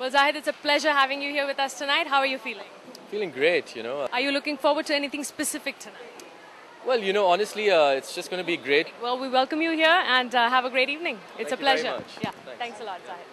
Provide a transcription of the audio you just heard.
Well, Zayed, it's a pleasure having you here with us tonight. How are you feeling? Feeling great, you know. Are you looking forward to anything specific tonight? Well, you know, honestly, uh, it's just going to be great. Well, we welcome you here and uh, have a great evening. It's Thank a pleasure. Yeah, Thanks. thanks a lot, Zayed.